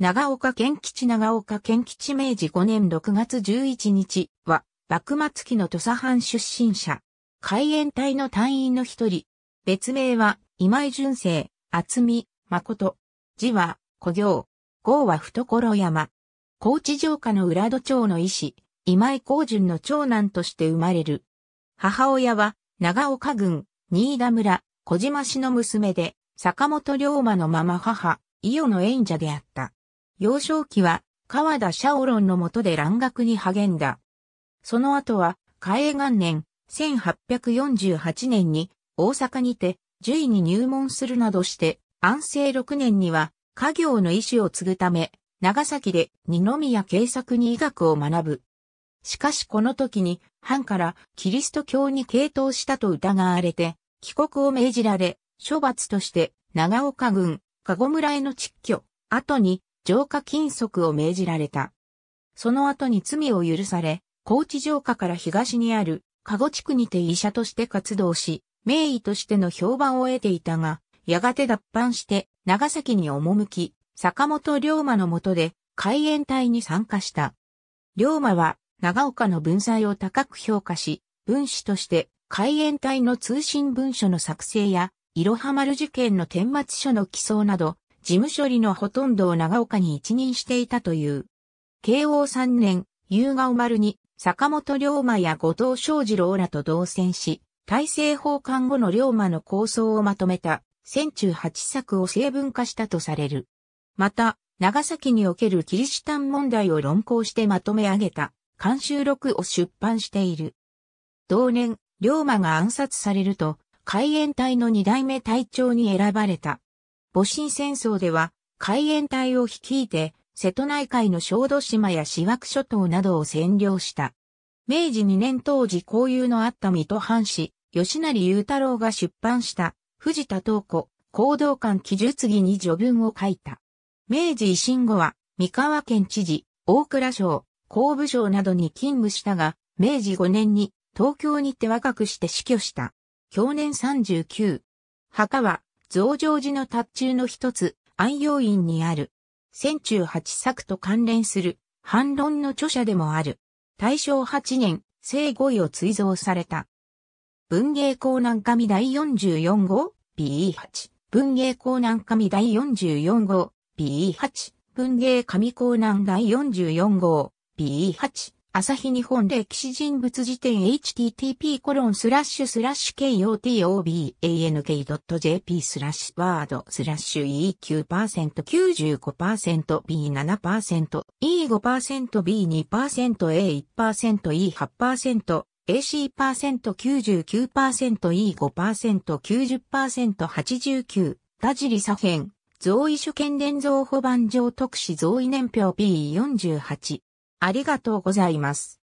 長岡県吉長岡県吉明治5年6月11日は、幕末期の土佐藩出身者。海援隊の隊員の一人。別名は、今井純正、厚見、誠。字は、古行。号は懐山。高知城下の浦戸町の医師、今井光順の長男として生まれる。母親は、長岡郡、新田村、小島市の娘で、坂本龍馬のまま母、伊予の縁者であった。幼少期は、川田シャオロンの下で蘭学に励んだ。その後は、嘉永元年、1848年に、大阪にて、獣医に入門するなどして、安政6年には、家業の医師を継ぐため、長崎で二宮警作に医学を学ぶ。しかしこの時に、藩からキリスト教に傾倒したと疑われて、帰国を命じられ、処罰として長岡郡、籠村への窒居、後に浄化禁足を命じられた。その後に罪を許され、高知城下から東にある、籠地区にて医者として活動し、名医としての評判を得ていたが、やがて脱藩して長崎に赴き、坂本龍馬の下で海援隊に参加した。龍馬は長岡の文才を高く評価し、文士として海援隊の通信文書の作成や、いろは丸受験の顛末書の寄贈など、事務処理のほとんどを長岡に一任していたという。慶応3年、夕顔丸に坂本龍馬や後藤昌次郎らと同戦し、大政奉還後の龍馬の構想をまとめた戦中八作を成文化したとされる。また、長崎におけるキリシタン問題を論考してまとめ上げた監修録を出版している。同年、龍馬が暗殺されると、海援隊の二代目隊長に選ばれた。戊辰戦争では、海援隊を率いて、瀬戸内海の小豆島や四枠諸島などを占領した。明治2年当時交友のあった水戸藩士、吉成雄太郎が出版した藤田東子、行動官記述儀に序文を書いた。明治維新後は、三河県知事、大倉省、工部省などに勤務したが、明治5年に東京にて若くして死去した。去年39。墓は、増上寺の達中の一つ、安養院にある。戦中八作と関連する反論の著者でもある。大正8年、生語位を追贈された。文芸江南神第44号 B8。文芸江南神第44号 B8。文芸神江南第44号 B8。朝日日本歴史人物辞典 http コロンスラッシュスラッシュ kotobank.jp スラッシュワードスラッシュ E9% 95% B7% E5% B2% A1% E8% AC%99% E5% 90% 89田尻左辺増位主権伝増保番上特使増位年表 P48 ありがとうございます。